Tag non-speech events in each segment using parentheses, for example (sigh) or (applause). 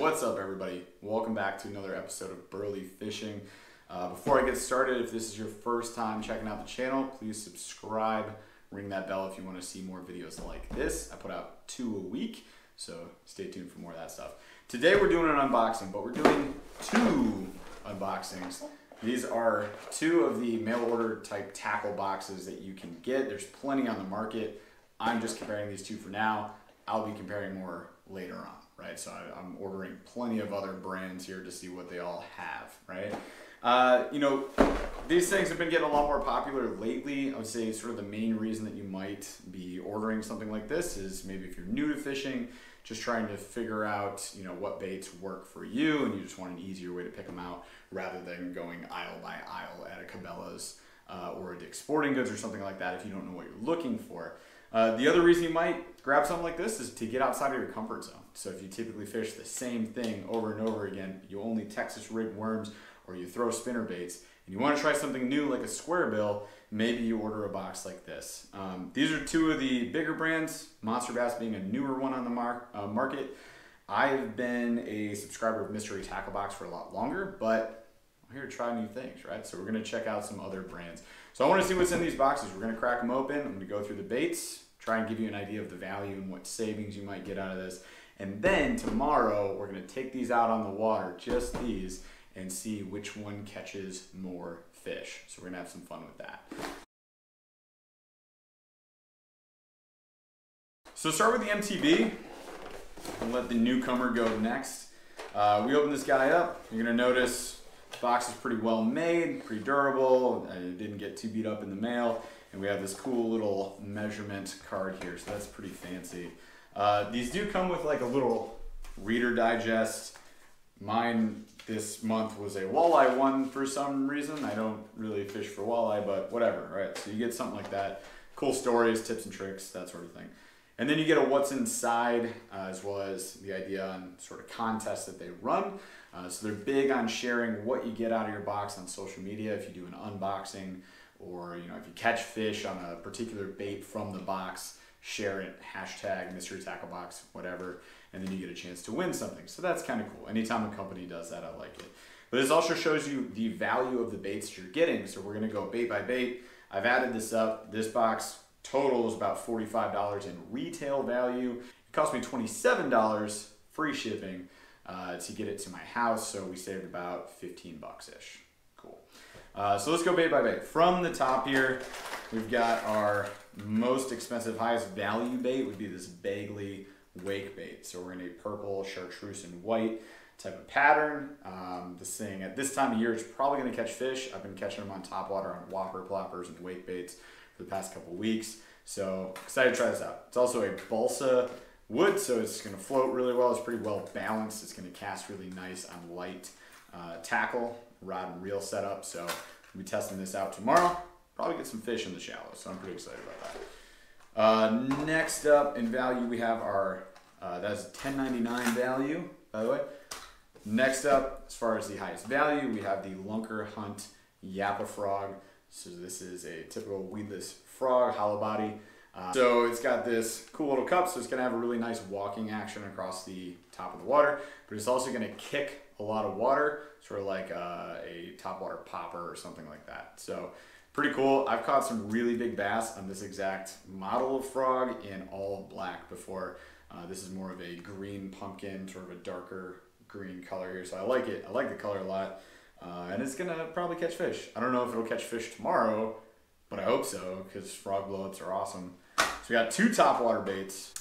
What's up, everybody? Welcome back to another episode of Burley Fishing. Uh, before I get started, if this is your first time checking out the channel, please subscribe, ring that bell if you want to see more videos like this. I put out two a week, so stay tuned for more of that stuff. Today we're doing an unboxing, but we're doing two unboxings. These are two of the mail order type tackle boxes that you can get. There's plenty on the market. I'm just comparing these two for now. I'll be comparing more later on, right? So I, am ordering plenty of other brands here to see what they all have, right? Uh, you know, these things have been getting a lot more popular lately. I would say sort of the main reason that you might be ordering something like this is maybe if you're new to fishing, just trying to figure out, you know, what baits work for you and you just want an easier way to pick them out rather than going aisle by aisle at a Cabela's uh, or a Dick's Sporting Goods or something like that if you don't know what you're looking for. Uh, the other reason you might grab something like this is to get outside of your comfort zone. So if you typically fish the same thing over and over again, you only Texas rig worms or you throw spinner baits, and you want to try something new like a square bill, maybe you order a box like this. Um, these are two of the bigger brands, Monster Bass being a newer one on the mar uh, market. I've been a subscriber of Mystery Tackle Box for a lot longer, but Here to try new things, right? So we're gonna check out some other brands. So I wanna see what's in these boxes. We're gonna crack them open. I'm gonna go through the baits, try and give you an idea of the value and what savings you might get out of this. And then tomorrow, we're gonna take these out on the water, just these, and see which one catches more fish. So we're gonna have some fun with that. So start with the MTB and let the newcomer go next. Uh, we open this guy up. You're gonna notice box is pretty well made, pretty durable. It didn't get too beat up in the mail. And we have this cool little measurement card here, so that's pretty fancy. Uh, these do come with like a little Reader Digest. Mine this month was a walleye one for some reason. I don't really fish for walleye, but whatever, right? So you get something like that. Cool stories, tips and tricks, that sort of thing. And then you get a what's inside, uh, as well as the idea on sort of contests that they run. Uh, so they're big on sharing what you get out of your box on social media. If you do an unboxing, or you know, if you catch fish on a particular bait from the box, share it. Hashtag mystery tackle box, whatever and then you get a chance to win something. So that's kind of cool. Anytime a company does that, I like it. But this also shows you the value of the baits you're getting. So we're gonna go bait by bait. I've added this up. This box total is about $45 in retail value. It cost me $27 free shipping uh, to get it to my house. So we saved about 15 bucks-ish. Cool. Uh, so let's go bait by bait. From the top here, we've got our most expensive, highest value bait would be this Bagley wake bait. So we're in a purple, chartreuse, and white type of pattern. Um, this thing at this time of year is probably going to catch fish. I've been catching them on top water on whopper ploppers and wake baits the past couple weeks. So excited to try this out. It's also a balsa wood, so it's going to float really well. It's pretty well balanced. It's going to cast really nice on light uh, tackle, rod and reel setup. So we'll be testing this out tomorrow. Probably get some fish in the shallow, so I'm pretty excited about that. Uh, next up in value, we have our, uh, that's 1099 value, by the way. Next up, as far as the highest value, we have the Lunker Hunt Yappa Frog. So this is a typical weedless frog, hollow body. Uh, so it's got this cool little cup, so it's gonna have a really nice walking action across the top of the water, but it's also gonna kick a lot of water, sort of like uh, a topwater popper or something like that. So pretty cool. I've caught some really big bass on this exact model of frog in all black before. Uh, this is more of a green pumpkin, sort of a darker green color here. So I like it. I like the color a lot. Uh, and it's gonna probably catch fish. I don't know if it'll catch fish tomorrow, but I hope so because frog blowups are awesome. So we got two top water baits.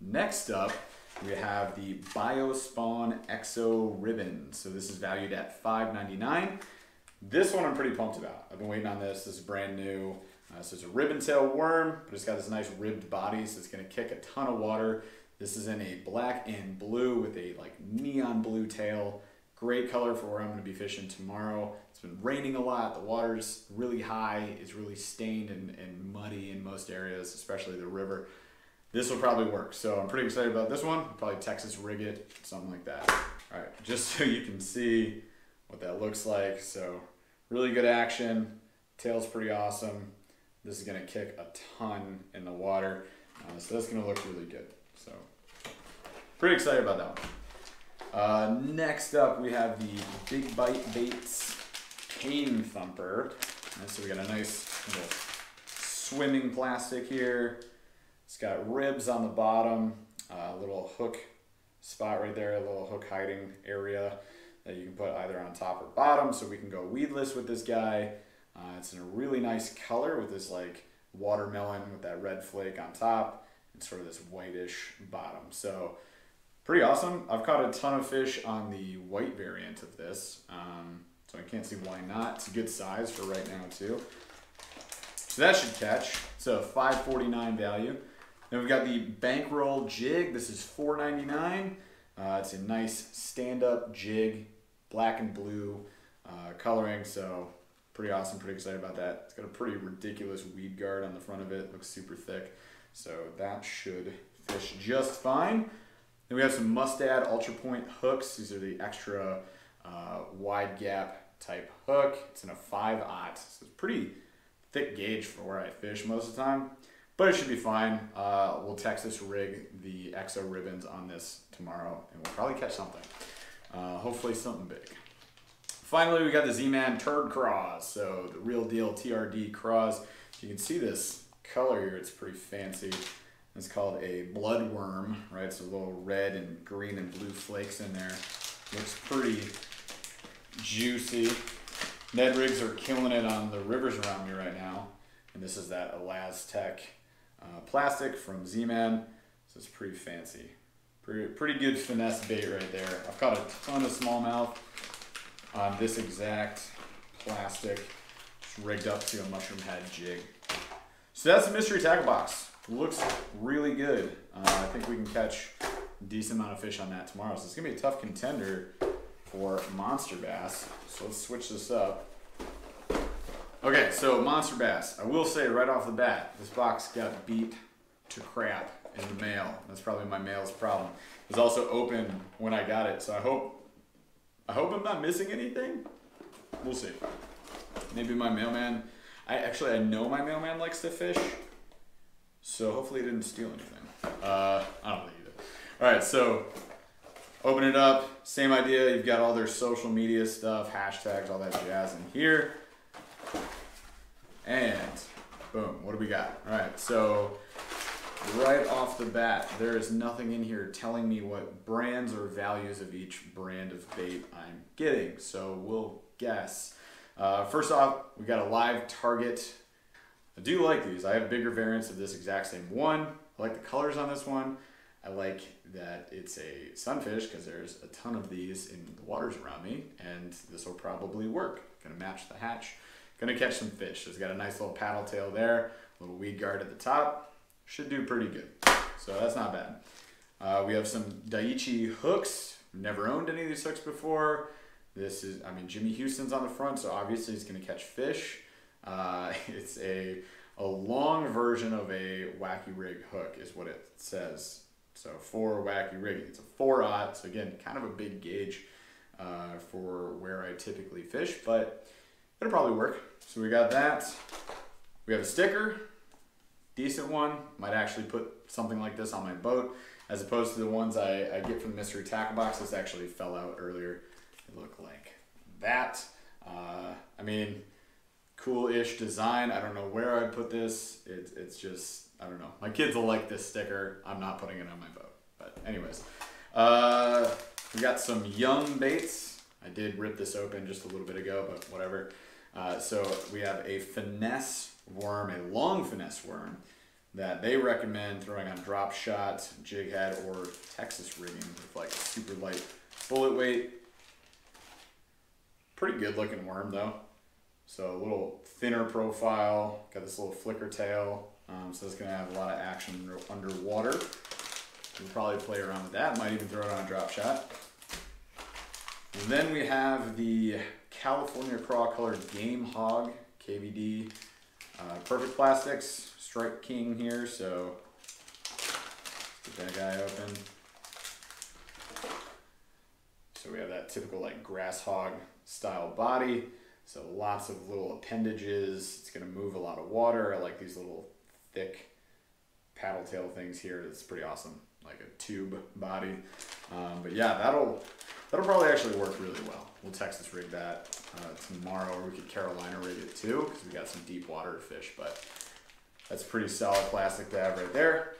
Next up, we have the BioSpawn Exo Ribbon. So this is valued at $5.99. This one I'm pretty pumped about. I've been waiting on this. This is brand new. Uh, so it's a ribbon tail worm, but it's got this nice ribbed body, so it's gonna kick a ton of water. This is in a black and blue with a like neon blue tail. Great color for where I'm gonna be fishing tomorrow. It's been raining a lot. The water's really high. It's really stained and, and muddy in most areas, especially the river. This will probably work. So I'm pretty excited about this one. Probably Texas rig it, something like that. All right, just (laughs) so you can see what that looks like. So really good action. Tail's pretty awesome. This is gonna kick a ton in the water. Uh, so that's gonna look really good. So pretty excited about that one. Uh, next up, we have the Big Bite Baits Pain Thumper. And so we got a nice little swimming plastic here. It's got ribs on the bottom, a little hook spot right there, a little hook hiding area that you can put either on top or bottom. So we can go weedless with this guy. Uh, it's in a really nice color with this like watermelon with that red flake on top and sort of this whitish bottom. So pretty awesome. I've caught a ton of fish on the white variant of this. Um, so I can't see why not. It's a good size for right now too. So that should catch. A 549 value. Then we've got the bankroll jig. This is 499. Uh, it's a nice stand-up jig, black and blue uh, coloring. So pretty awesome. Pretty excited about that. It's got a pretty ridiculous weed guard on the front of it. Looks super thick. So that should fish just fine. Then we have some Mustad Ultra Point hooks. These are the extra uh, wide gap type hook. It's in a 5 aught. So it's pretty thick gauge for where I fish most of the time. But it should be fine. Uh, we'll Texas rig the EXO ribbons on this tomorrow and we'll probably catch something. Uh, hopefully something big. Finally, we got the Z-Man Turd Craws. So the real deal TRD Craws. You can see this color here. It's pretty fancy. It's called a blood worm, right? So little red and green and blue flakes in there. Looks pretty juicy. Ned rigs are killing it on the rivers around me right now. And this is that ElaZtech uh, plastic from Z-Man. So it's pretty fancy. Pretty, pretty good finesse bait right there. I've caught a ton of smallmouth on this exact plastic. Just rigged up to a mushroom head jig. So that's the mystery tackle box. Looks really good. Uh, I think we can catch a decent amount of fish on that tomorrow. So it's gonna be a tough contender for monster bass. So let's switch this up. Okay, so monster bass. I will say right off the bat, this box got beat to crap in the mail. That's probably my mail's problem. It was also open when I got it, so I hope I hope I'm not missing anything. We'll see. Maybe my mailman. I actually I know my mailman likes to fish, so hopefully he didn't steal anything. Uh, I don't think he did. All right, so open it up. Same idea. You've got all their social media stuff, hashtags, all that jazz in here. And boom, what do we got? All right, so right off the bat, there is nothing in here telling me what brands or values of each brand of bait I'm getting. So we'll guess. Uh, first off, we got a live target. I do like these. I have bigger variants of this exact same one. I like the colors on this one. I like that it's a sunfish because there's a ton of these in the waters around me and this will probably work. Gonna match the hatch. Gonna catch some fish. It's got a nice little paddle tail there, little weed guard at the top. Should do pretty good. So that's not bad. Uh, we have some Daiichi hooks. Never owned any of these hooks before. This is, I mean, Jimmy Houston's on the front, so obviously he's gonna catch fish. Uh, (laughs) it's a, a long version of a wacky rig hook is what it says. So for wacky rig, it's a four aught. So again, kind of a big gauge uh, for where I typically fish, but it'll probably work. So we got that. We have a sticker, decent one. Might actually put something like this on my boat as opposed to the ones I, I get from the mystery tackle box. This actually fell out earlier. It looked like that. Uh, I mean, cool-ish design. I don't know where I'd put this. It's, it's just, I don't know. My kids will like this sticker. I'm not putting it on my boat. But anyways, uh, we got some YUM baits. I did rip this open just a little bit ago, but whatever. Uh, so we have a finesse worm, a long finesse worm that they recommend throwing on drop shot, jig head, or Texas rigging with like super light bullet weight. Pretty good looking worm though. So a little thinner profile, got this little flicker tail. Um, so it's gonna have a lot of action underwater. We'll probably play around with that. Might even throw it on a drop shot. And then we have the California Craw Colored Game Hog KVD. Uh, perfect plastics, Strike King here, so get that guy open. So we have that typical like Brush Hog style body. So lots of little appendages. It's gonna move a lot of water. I like these little thick paddle tail things here. It's pretty awesome. like a tube body. Um, but yeah, that'll that'll probably actually work really well. We'll Texas rig that uh, tomorrow, or we could Carolina rig it too, because we got some deep water fish. But that's pretty solid plastic to have right there.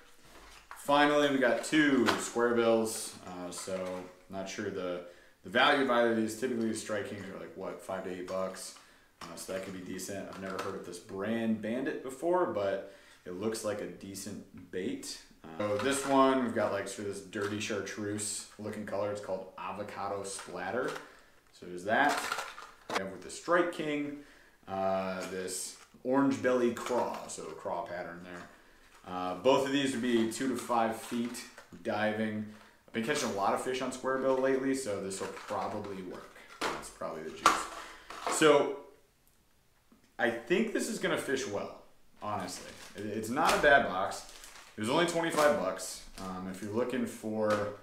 Finally, we got two square bills. Uh, so not sure the the value of either of these. Typically, Strike Kings are like what five to eight bucks. Uh, so that could be decent. I've never heard of this brand Bandit before, but it looks like a decent bait. Uh, so this one, we've got like sort of this dirty chartreuse looking color. It's called Avocado Splatter. So there's that. We have with the Strike King, uh, this orange belly craw, so a craw pattern there. Uh, both of these would be two to five feet diving. Been catching a lot of fish on square bill lately, so this will probably work. That's probably the juice. So I think this is gonna fish well, honestly. It's not a bad box. It was only 25 bucks. Um, if you're looking for,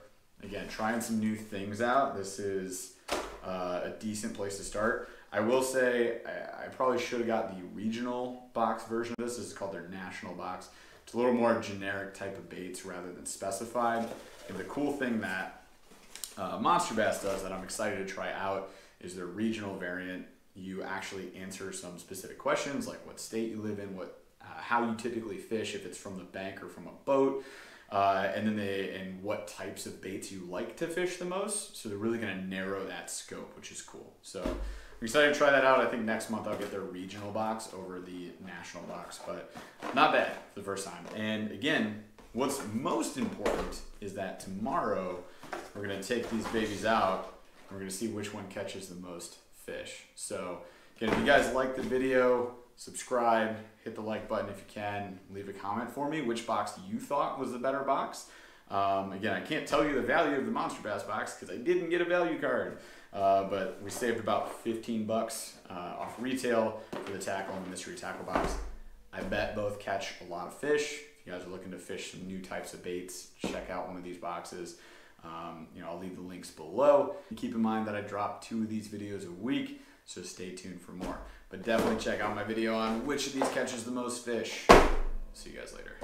again, trying some new things out, this is uh, a decent place to start. I will say I, I probably should have got the regional box version of this. This is called their national box. It's a little more generic type of baits rather than specified. The cool thing that uh, Monster Bass does that I'm excited to try out is their regional variant you actually answer some specific questions like what state you live in, what uh, how you typically fish, if it's from the bank or from a boat, uh, and then they and what types of baits you like to fish the most. So they're really going to narrow that scope, which is cool. So I'm excited to try that out. I think next month I'll get their regional box over the national box, but not bad for the first time. And again, what's most important that tomorrow we're going to take these babies out. And we're going to see which one catches the most fish. So again, if you guys like the video, subscribe, hit the like button if you can, leave a comment for me which box you thought was the better box. Um, again, I can't tell you the value of the Monster Bass box because I didn't get a value card, uh, but we saved about 15 bucks uh, off retail for the tackle and the mystery tackle box. I bet both catch a lot of fish. You guys are looking to fish some new types of baits, check out one of these boxes. Um, you know, I'll leave the links below. Keep in mind that I drop two of these videos a week, so stay tuned for more. But definitely check out my video on which of these catches the most fish. See you guys later.